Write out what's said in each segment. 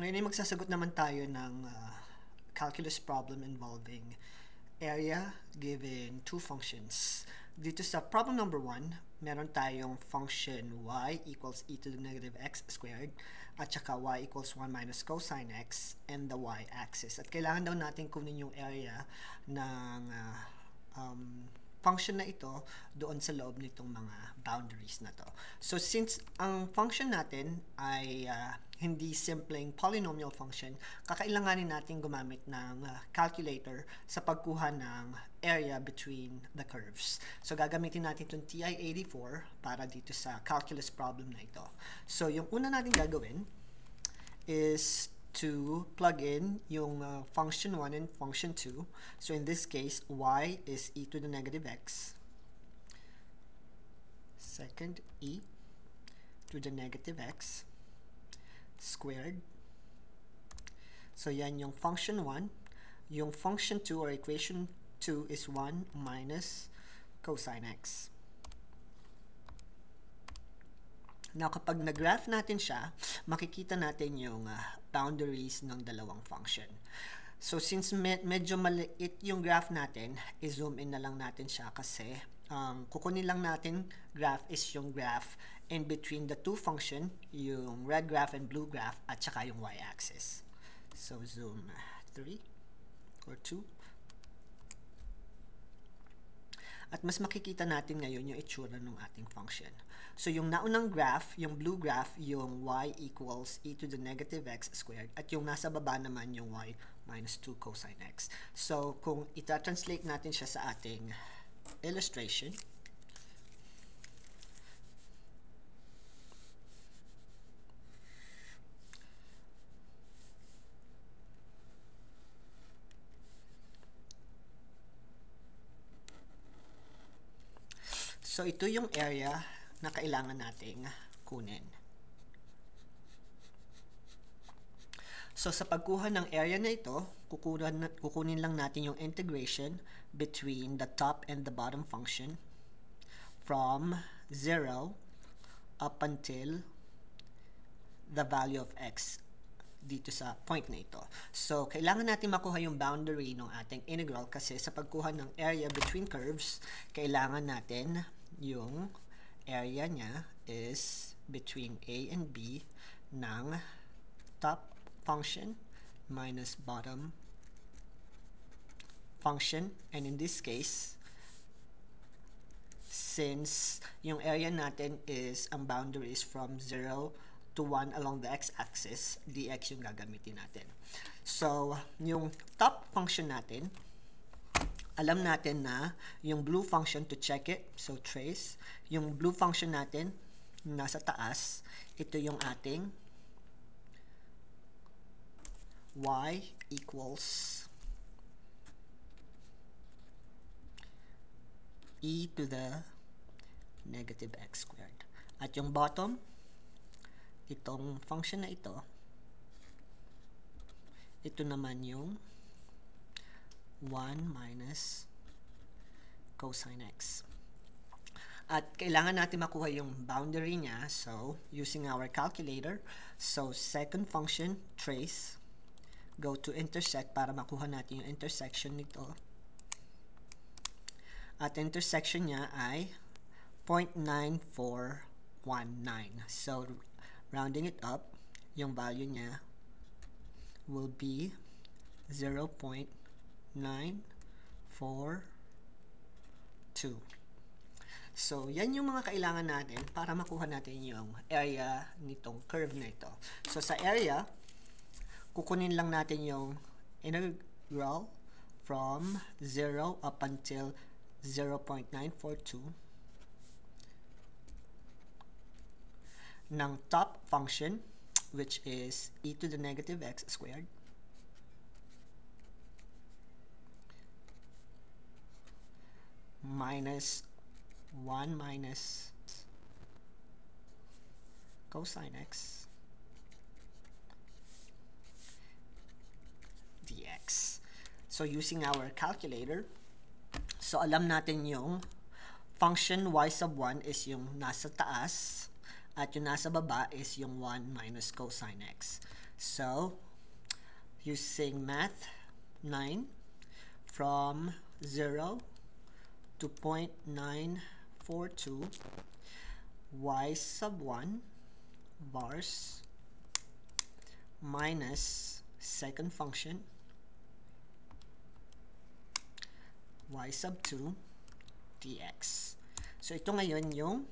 Ngayon ay magsasagot naman tayo ng uh, calculus problem involving area given two functions. Dito sa problem number 1, meron tayong function y equals e to the negative x squared at saka y equals 1 minus cosine x and the y-axis. At kailangan daw natin kunin yung area ng uh, um, function na ito doon sa loob nitong mga boundaries na to. So since ang function natin ay uh, hindi simpleng polynomial function, kakailanganin natin gumamit ng uh, calculator sa pagkuha ng area between the curves. So gagamitin natin itong TI-84 para dito sa calculus problem na ito. So yung una natin gagawin is to plug in yung uh, function 1 and function 2. So in this case, y is e to the negative x. Second, e to the negative x squared. So yan yung function 1. Yung function 2 or equation 2 is 1 minus cosine x. Now, kapag nag-graph natin siya, makikita natin yung uh, boundaries ng dalawang function. So, since med medyo maliit yung graph natin, i-zoom in na lang natin siya kasi um, kukunin lang natin graph is yung graph in between the two function, yung red graph and blue graph, at saka yung y-axis. So, zoom 3 or 2. At mas makikita natin ngayon yung itsura ng ating function. So yung naunang graph, yung blue graph, yung y equals e to the negative x squared. At yung nasa baba naman yung y minus 2 cosine x. So kung ita-translate natin siya sa ating illustration, So, ito yung area na kailangan nating kunin. So, sa pagkuha ng area na ito, kukunin, lang natin yung integration between the top and the bottom function from 0 up until the value of x dito sa point na ito. So, kailangan natin makuha yung boundary ng ating integral kasi sa pagkuha ng area between curves, kailangan natin yung area niya is between A and B ng top function minus bottom function and in this case since yung area natin is ang boundary is from 0 to 1 along the x-axis, dx yung gagamitin natin. So, yung top function natin alam natin na yung blue function to check it, so trace, yung blue function natin nasa taas, ito yung ating y equals e to the negative x squared. At yung bottom, itong function na ito, ito naman yung 1 minus cosine x. At kailangan natin makuha yung boundary niya. So, using our calculator, so second function, trace, go to intersect para makuha natin yung intersection nito. At intersection niya ay 0.9419. So, rounding it up, yung value niya will be 0.9419. 9, 4, 2. So, yan yung mga kailangan natin para makuha natin yung area nitong curve na ito. So, sa area, kukunin lang natin yung integral from 0 up until 0.942 ng top function which is e to the negative x squared minus 1 minus cosine x dx. So, using our calculator, so alam natin yung function y sub 1 is yung nasa taas at yung nasa baba is yung 1 minus cosine x. So, using math 9 from 0 to 0.942 y sub 1 bars minus second function y sub 2 dx. So, ito ngayon yung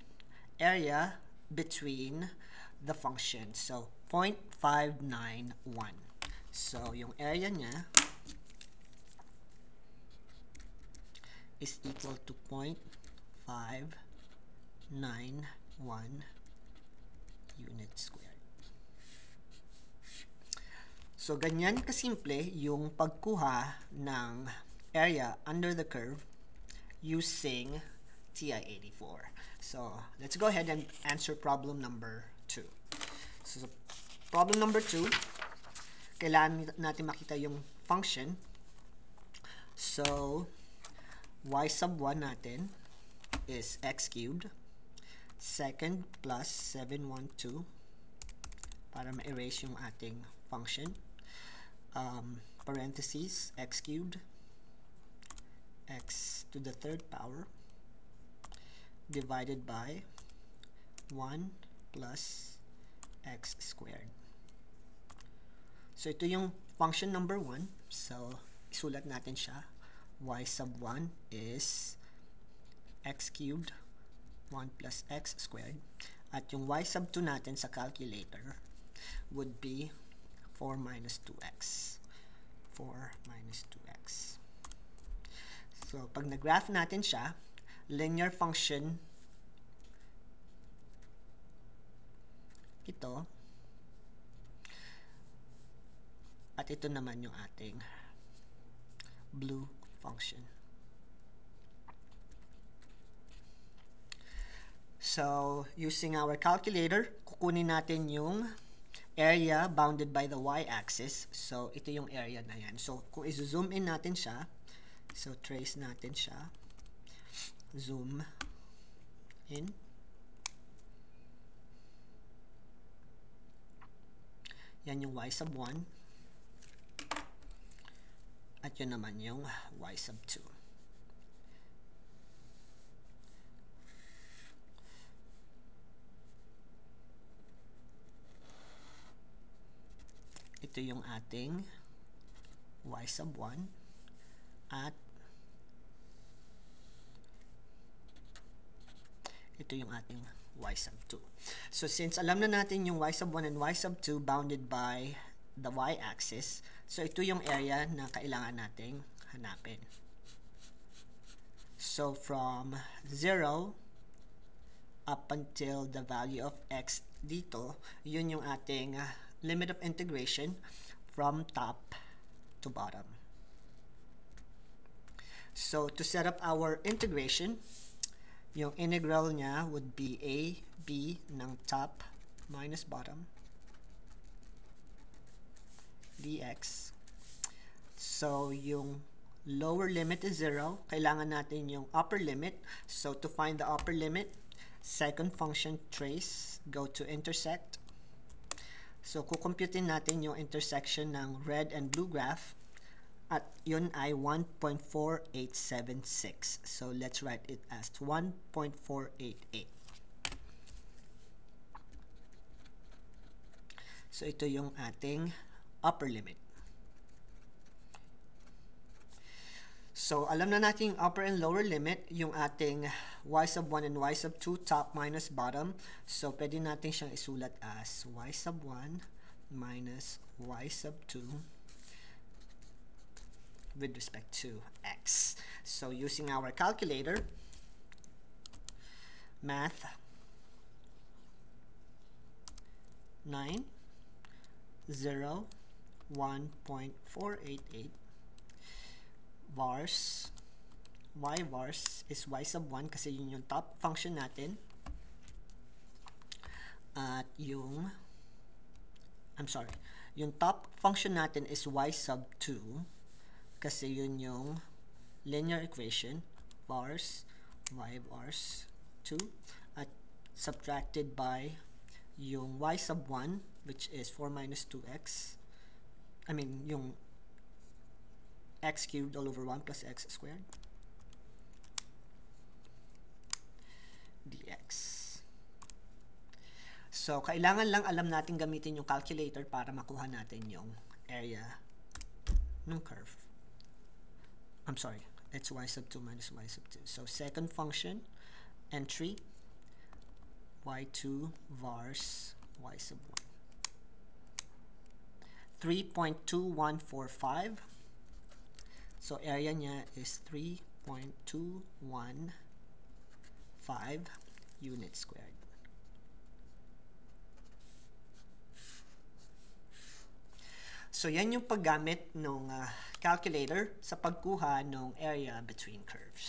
area between the function. So, 0.591. So, yung area niya is equal to 0.591 unit squared. So, ganyan kasimple yung pagkuha ng area under the curve using TI-84. So, let's go ahead and answer problem number 2. So, problem number 2, kailangan natin makita yung function. So, y sub 1 natin is x cubed. Second plus 712 para ma-erase yung ating function. Um, parentheses, x cubed, x to the third power divided by 1 plus x squared. So, ito yung function number 1. So, isulat natin siya. Y sub 1 is x cubed 1 plus x squared. At yung y sub 2 natin sa calculator would be 4 minus 2x. 4 minus 2x. So, pag nag-graph natin siya, linear function ito at ito naman yung ating blue function. So, using our calculator, kukunin natin yung area bounded by the y-axis. So, ito yung area na yan. So, kung i-zoom in natin siya, so trace natin siya, zoom in, yan yung y sub 1, at yun naman yung y sub 2. Ito yung ating y sub 1 at ito yung ating y sub 2. So since alam na natin yung y sub 1 and y sub 2 bounded by the y-axis, so ito yung area na kailangan nating hanapin. So from 0 up until the value of x dito, yun yung ating uh, limit of integration from top to bottom. So to set up our integration, yung integral niya would be a, b ng top minus bottom dx. So, yung lower limit is 0. Kailangan natin yung upper limit. So, to find the upper limit, second function trace, go to intersect. So, kukumputin natin yung intersection ng red and blue graph. At yun ay 1.4876. So, let's write it as 1.488. So, ito yung ating upper limit. So, alam na natin yung upper and lower limit, yung ating y sub 1 and y sub 2, top minus bottom. So, pwede natin siyang isulat as y sub 1 minus y sub 2 with respect to x. So, using our calculator, math 9, 0, 1.488 vars. Y vars is y sub 1 kasi yun yung top function natin. At yung I'm sorry yung top function natin is y sub 2 kasi yun yung linear equation. Vars y vars 2 at subtracted by yung y sub 1, which is 4 minus 2x. I mean, yung x cubed all over 1 plus x squared. dx. So, kailangan lang alam natin gamitin yung calculator para makuha natin yung area ng curve. I'm sorry, it's y sub 2 minus y sub 2. So, second function, entry, y2 vars y sub 1. 3.2145. So, area niya is 3.215 units squared. So, yan yung paggamit ng uh, calculator sa pagkuha ng area between curves.